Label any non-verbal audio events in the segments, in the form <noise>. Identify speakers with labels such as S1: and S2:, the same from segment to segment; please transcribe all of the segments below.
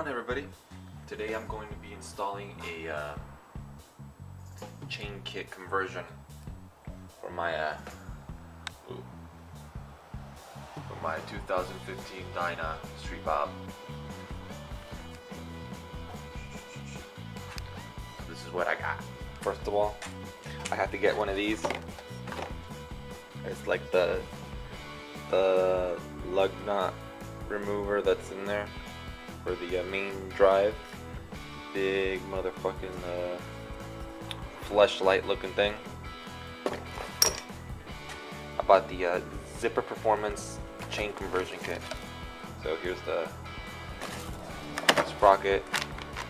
S1: on everybody? Today I'm going to be installing a uh, chain kit conversion for my uh, ooh, for my 2015 Dyna Street Bob. This is what I got. First of all, I have to get one of these. It's like the the lug nut remover that's in there for the uh, main drive. Big motherfucking uh, fleshlight looking thing. I bought the uh, Zipper Performance chain conversion kit. So here's the sprocket.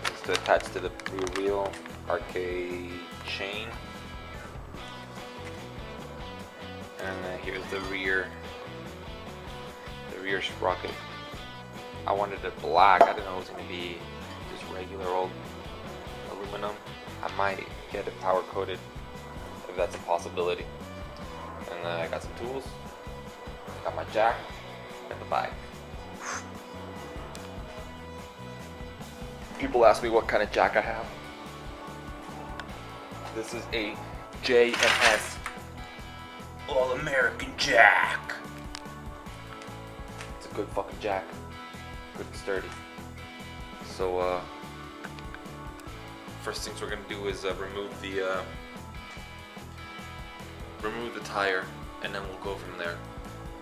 S1: It's attached to the rear wheel arcade chain. And here's the rear the rear sprocket. I wanted it black. I didn't know it was going to be just regular old aluminum. I might get it power coated if that's a possibility. And then I got some tools. I got my jack and the bike. People ask me what kind of jack I have. This is a J&S All American Jack. It's a good fucking jack good and sturdy. So uh, first things we're gonna do is uh, remove the uh, remove the tire, and then we'll go from there.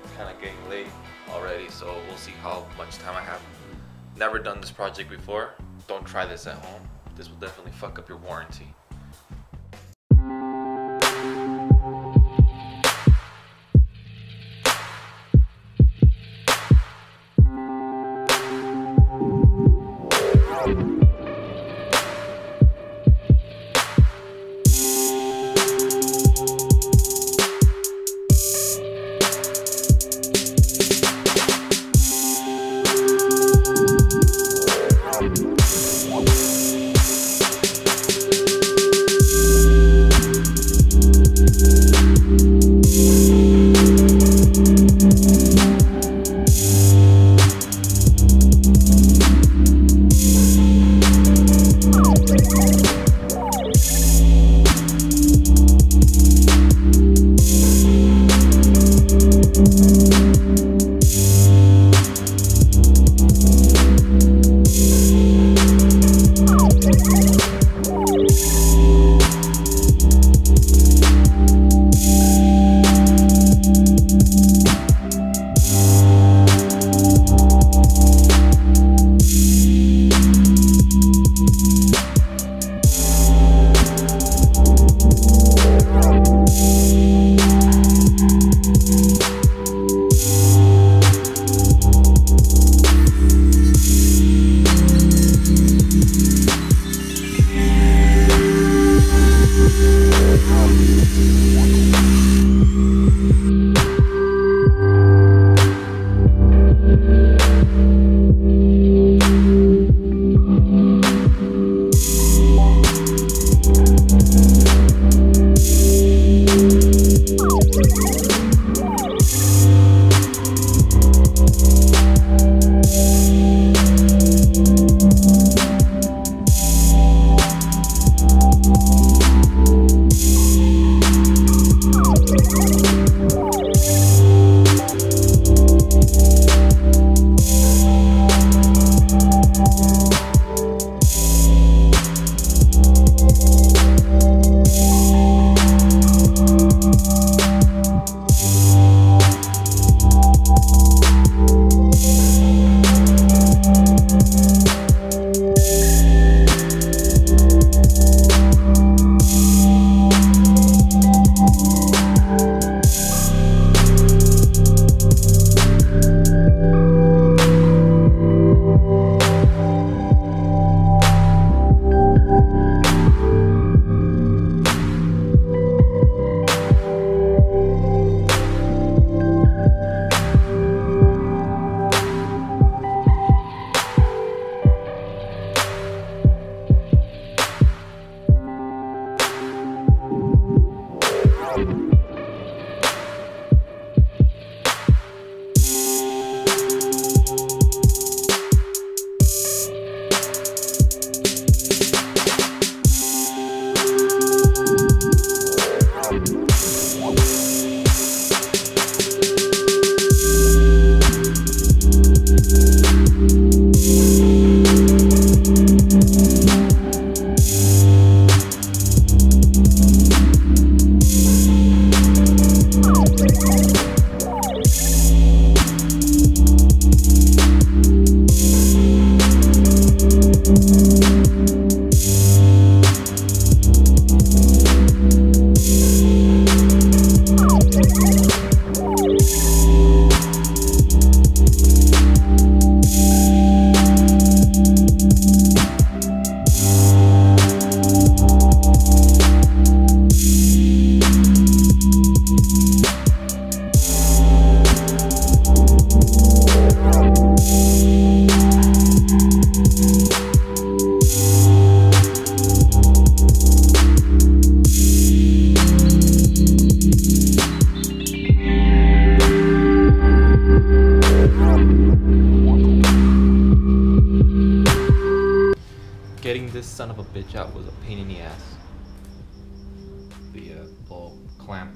S1: It's kind of getting late already, so we'll see how much time I have. Never done this project before. Don't try this at home. This will definitely fuck up your warranty. Son of a bitch out was a pain in the ass. The uh, little clamp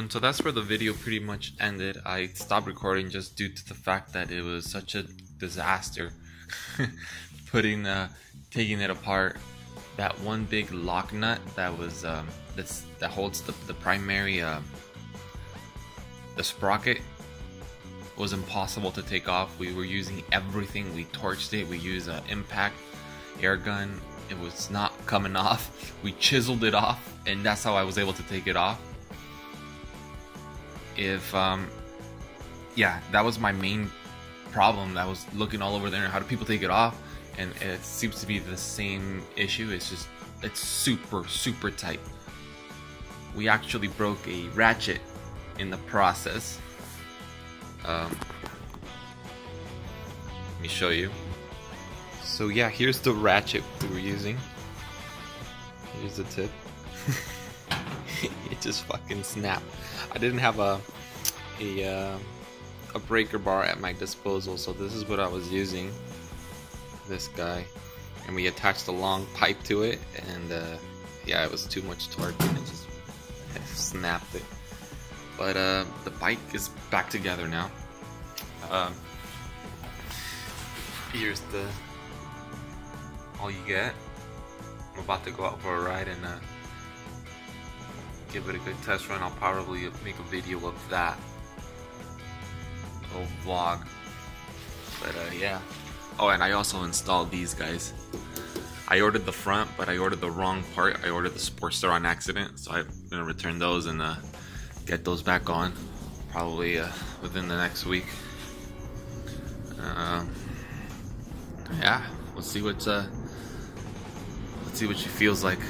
S1: Everyone, so that's where the video pretty much ended. I stopped recording just due to the fact that it was such a disaster <laughs> putting uh taking it apart. That one big lock nut that was um that's that holds the, the primary uh the sprocket was impossible to take off. We were using everything. We torched it. We used an impact air gun. It was not coming <laughs> off. We chiseled it off, and that's how I was able to take it off if um, yeah, that was my main problem. That was looking all over there. How do people take it off? And it seems to be the same issue. It's just it's super super tight. We actually broke a ratchet in the process. Um, let me show you. So yeah, here's the ratchet we were using. Here's the tip. <laughs> <laughs> it just fucking snapped. I didn't have a a uh, a breaker bar at my disposal, so this is what I was using. This guy, and we attached a long pipe to it, and uh, yeah, it was too much torque, and it just <laughs> snapped it. But uh, the bike is back together now. Um, here's the all you get. I'm about to go out for a ride and uh, give it a good test run. I'll probably make a video of that. Little vlog. But uh, yeah. Oh, and I also installed these guys. I ordered the front, but I ordered the wrong part. I ordered the Sportster on accident, so I'm gonna return those and uh, get those back on, probably uh, within the next week. Uh, yeah, let's see what's uh, let's see what she feels like